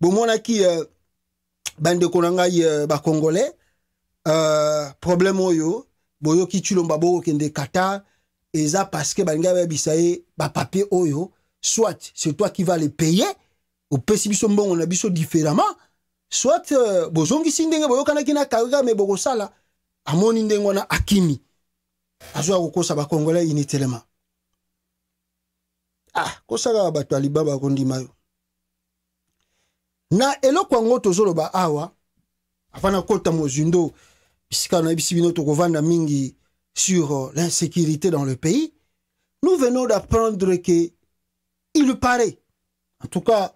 bomonaki uh, bandeko na ngai uh, bacongolais uh, problème oyo boyoki chilomba bokokende qatar eza parce que balingi bayebisa ye bapapier oyo soit c'est toi qui va les payer opesi biso mbongo na biso différemment soit uh, bozongisi ndenge boyokanaki na kaka me bokosala amoni ndenge wana akimi azwaka kokosa bacongolais initelema ah kosaka bato ya liba bakondima yo na eloko yango tozoloba awa afana kota mozindo bisika nayebisi bino tokovanda mingi sur l'insécurité dans le pays nous venons d'apprendre que il paraît en tout cas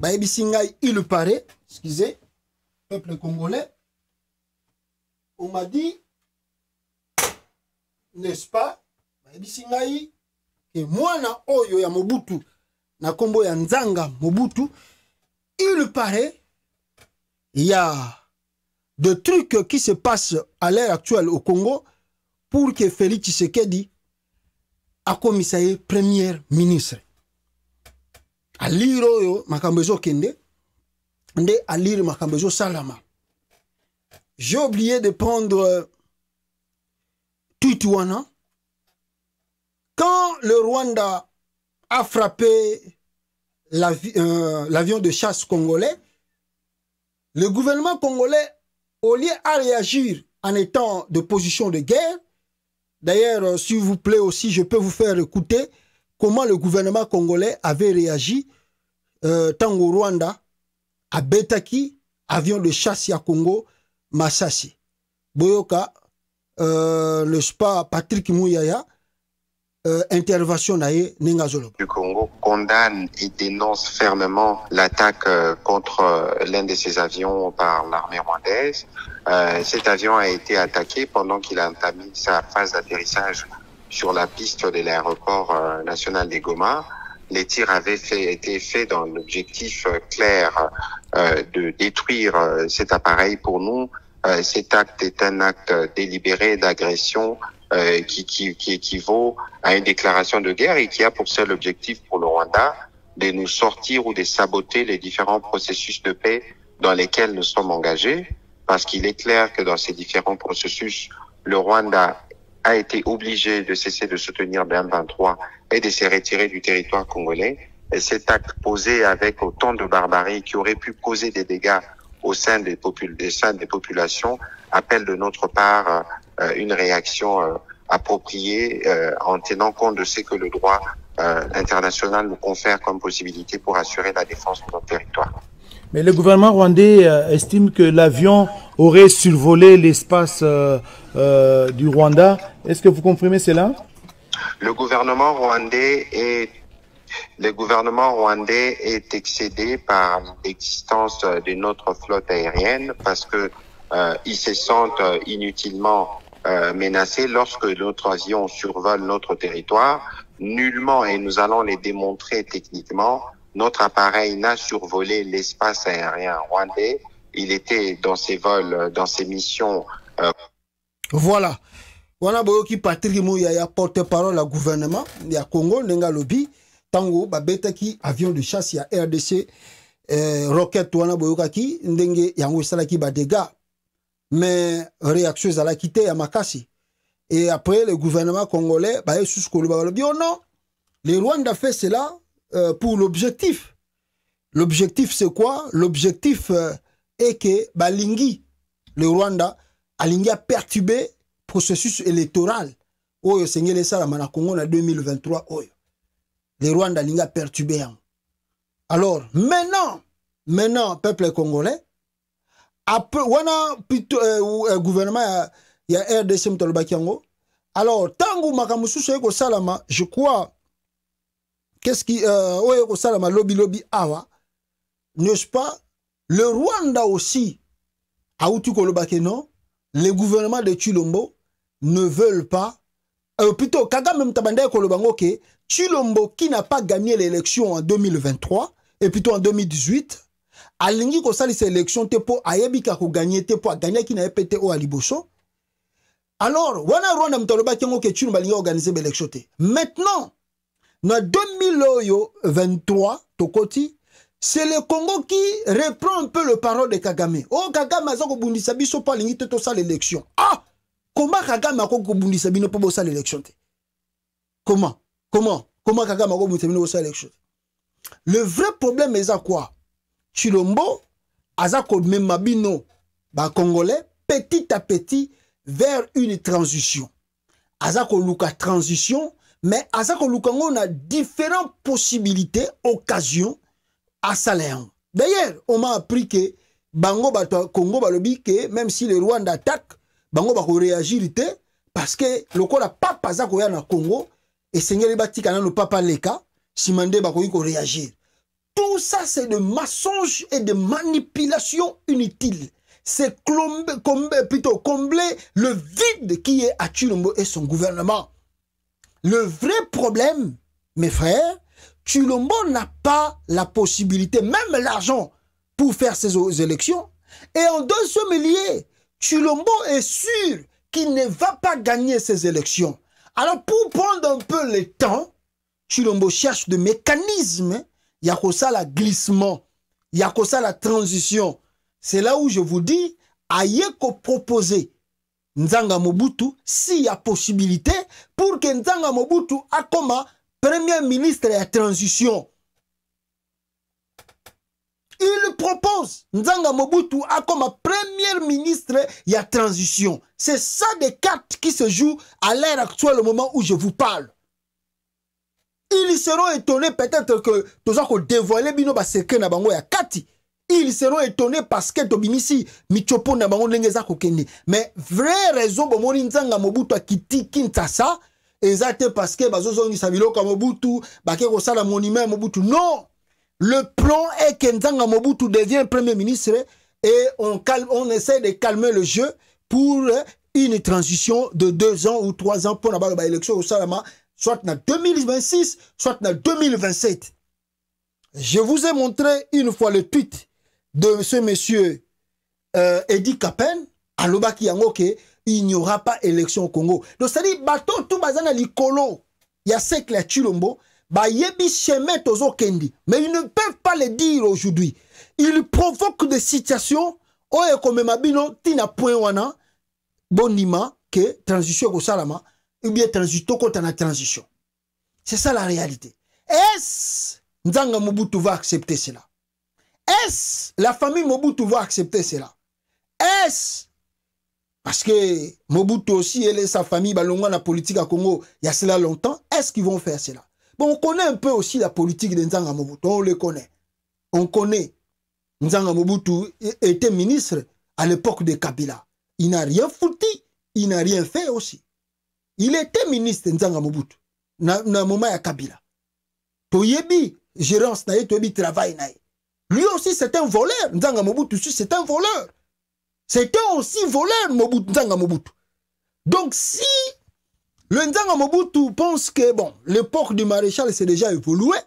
bayebisi ngai il paraît excusez peuple congolais on m'a dit n'est-ce pas bayebisi ngai ke mwana oyo ya mobutu na nkombo ya nzanga mobutu il paraît il y a de trucs qui se passent à l'heure actuelle au Congo pour que Félix Tshisekedi akomisa ye premier ministre. Alire oyo makambo ezokende nde alire makambo ezosalama. J'ai oublié de prendre tweet wana. Quand le Rwanda a frappé l'avion euh, de chasse congolais, le gouvernement congolais, au lieu à réagir en étant de position de guerre, d'ailleurs, euh, s'il vous plaît aussi, je peux vous faire écouter comment le gouvernement congolais avait réagi euh, tant au Rwanda, à Betaki, avion de chasse à Congo, Massassi. Boyoka, le spa Patrick Mouyaya, euh, intervention du Congo condamne et dénonce fermement l'attaque euh, contre euh, l'un de ses avions par l'armée rwandaise. cet avion a été attaqué pendant qu'il a entamé sa phase d'atterrissage sur la piste de l'aéroport national des Goma. Les tirs avaient été faits dans l'objectif clair de détruire cet appareil. Pour nous, cet acte est un acte délibéré d'agression euh, qui, qui, qui, équivaut à une déclaration de guerre et qui a pour seul objectif pour le Rwanda de nous sortir ou de saboter les différents processus de paix dans lesquels nous sommes engagés, parce qu'il est clair que dans ces différents processus, le Rwanda a été obligé de cesser de soutenir le M23 et de se retirer du territoire congolais. Et cet acte posé avec autant de barbarie qui aurait pu causer des dégâts au sein des, popul des, sein des populations appelle de notre part euh, une réaction euh, appropriée euh, en tenant compte de ce que le droit international nous confère comme possibilité pour assurer la défense de notre territoire. Mais le gouvernement rwandais estime que l'avion aurait survolé l'espace du Rwanda. Est-ce que vous comprenez cela? Le gouvernement rwandais est le gouvernement rwandais est excédé par l'existence de notre flotte aérienne parce que euh, ils se sentent inutilement euh, menacés lorsque notre avion survole notre territoire. Nullement, et nous allons les démontrer techniquement, notre appareil n'a survolé l'espace aérien rwandais. Il était dans ses vols, dans ses missions. Euh... Voilà. wana boyoki patrick mouyaya porte-parole ya gouvernement ya congo ndenge alobi ntango babetaki avion de chasse ya rdc eh, roquette wana boyokaki ndenge yango esalaki badega mais réaction ezalaki te ya makasi. Et après le gouvernement congolais baye susu koloba balobi oh non le rwanda fait cela euh, pour l'objectif. L'objectif c'est quoi? L'objectif euh, est que balingi le rwanda alingi aperturbe processus électoral. Oyo esengeli esalama na congo na 2023 oyo le rwanda alingi aperturbe yango alors maintenant maintenant peuple congolais après wana plutôt euh, euh, gouvernement ya, ya rdc moto alobaki yango alors ntango makambo mosusu oyo kosalama je crois qu'est-ce qui euh, oyo kosalama lobi lobi awa n'est-ce pas le rwanda aussi auti kolobaki non le gouvernement de chilombo ne veulent pas euh, plutôt kagame moto abandaki koloba ngo ke chilombo qui n'a pas gagné l'élection en 2023 et plutôt en 2018 alingi kosalisa élection te mpo ayebika koganye te mpo aganyaki na ye mpe te oyo aliboso alors wana rwanda ke te maintenant na 2023 tokoti c'est le Congo qui reprend un peu le parole de Kagame. Oh, Kagame, aza kobundisa biso pa lingi te tosala l'élection. Ah! Comment Kagame ako kobundisa bino po bosala l'élection te? Comment? Comment Comment Kaka Mako Moutemino aussi les choses Le vrai problème est à quoi Chilombo, Azako Memabino, ba Congolais, petit à petit, vers une transition. Azako Luka transition, mais Azako Luka, on a différentes possibilités, occasions à Saléon. D'ailleurs, on m'a appris que Bango Bato Congo Balobi, que même si le Rwanda attaque, Bango Bako réagir, parce que le Kola Papa Azako Yana Congo, esengeli batika nano papa leka nsima nde bakoki koréagir tout ça c'est de mensonge et de manipulation inutile c'est plutôt combler le vide qui est à Chilombo et son gouvernement le vrai problème mes frères Chulombo n'a pas la possibilité, même l'argent, pour faire ses élections. Et en deuxième lieu, Chulombo est sûr qu'il ne va pas gagner ces élections. Alors, pour prendre un peu le temps, Chulombo cherche des mécanismes. Il y a ça la glissement. Il y a ça la transition. C'est là où je vous dis, Ayeko proposer Nzanga Mobutu, s'il y a possibilité, pour que Nzanga Mobutu a comment premier ministre à transition. Il propose Nzanga Mobutu a comme premier ministre à transition. C'est ça des cartes qui se jouent à l'heure actuelle au moment où je vous parle. Ils seront étonnés peut-être que tous que dévoiler bino ba secret na kati. Ils seront étonnés parce que tobimisi michopo na bango ndenge za kokende. Mais vraie raison bomoni Nzanga Mobutu akiti Kinshasa eza te parce que bazozongisa biloko mobutu bake kosala monument mobutu non le plan est que nzanga mobutu devient premier ministre et on, essaie de calmer le jeu pour une transition de deux ans ou trois ans pour la élection au Salama, soit en 2026, soit en 2027. Je vous ai montré une fois le tweet de ce monsieur euh, Eddie Capen, à Yangoke, il n'y aura pas élection au Congo. Donc, c'est-à-dire, bateau tout bazana likolo, il y a siècle à Chilombo, ba yebi chemin tozo kendi. Mais ils ne peuvent pas le dire aujourd'hui. Ils provoquent des situations, oye comme mabino, tina point wana, bonima, que transition ko salama, ou bien transition contre la transition. C'est ça la réalité. Est-ce Nzanga Mobutu va accepter cela? Est-ce la famille Mobutu va accepter cela? Est-ce parce que Mobutu aussi et sa famille, balongwa la politique à Congo, il y a cela longtemps. Est-ce qu'ils vont faire cela Bon, on connaît un peu aussi la politique de Nzanga Mobutu. On le connaît. On connaît. Nzanga Mobutu était ministre à l'époque de Kabila. Il n'a rien foutu. Il n'a rien fait aussi. Il était ministre Nzanga Mobutu. Na, na moment ya Kabila. Toyebi, gérance na toyebi travail Lui aussi, c'est un voleur. Nzanga Mobutu c'est un voleur. C'était aussi voleur Mobutu, Nzanga Mobutu. Donc si le Nzanga Mobutu pense que bon, l'époque du maréchal s'est déjà évolué,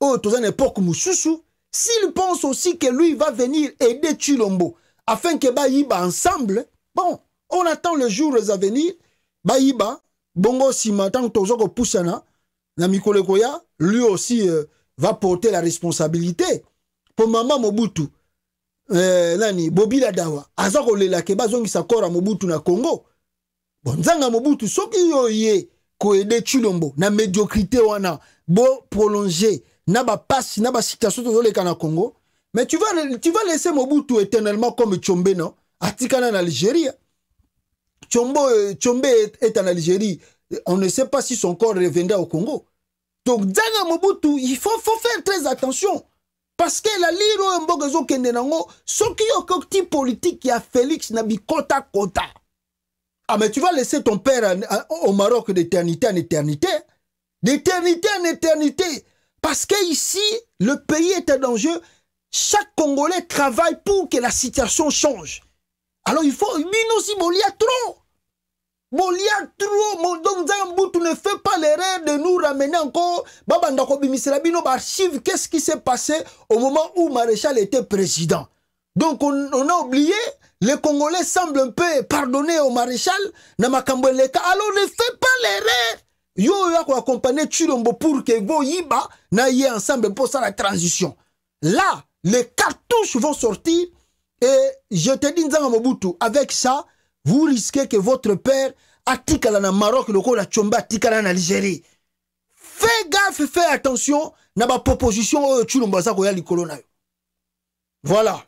oh, dans une époque Moussoussou, s'il pense aussi que lui va venir aider Chilombo afin que Baïba ensemble, bon, on attend le jour à venir, Baïba, Bongo Sima, tant que Poussana, Namikole Koya, lui aussi euh, va porter la responsabilité. Pour Maman Mobutu, eh, nani bobila dawa aza kolela ke bazongisa kora mobutu na congo bon nzanga mobutu soki yo ye koede chilombo na médiocrité wana bo prolonger na bapasi na basituation tozoleka na congo mais tu vas, tu vas laisser mobutu éternellement comme tchombe non? Atikana na algérie. Tchombo euh, tchombe est, en algérie. On ne sait pas si son corps reviendra au congo. Donc nzanga mobutu il faut, faut faire très attention. Parce que la lire oyo mboka ezokende nango soki okoti politique ya félix na bikota kota ah mais tu vas laisser ton père au maroc d'éternité en éternité. D'éternité en éternité. Parce que ici le pays est en danger. Chaque congolais travaille pour que la situation change. Alors il faut bino si bolia trop. Bolia trop. Donc mbutu ne fait pas l'erreur de nous ramener encore. Bino baarchive qu'est-ce qui s'est passé au moment où maréchal était président? Donc on, on a oublié les congolais semblent un peu pardonner au maréchal na alors ne fait pas l'erreur yo oyo akoaccompagne chilombo pour que boyiba na ye ensemble mposala transition là, les cartouches vont sortir et je te dis, Nzanga avec ça, vous risquez que votre père atikala na Maroc, le la Tchomba atikala na Algérie. Fais gaffe, fais attention, na ba proposition oyo chulumba za koya. Voilà.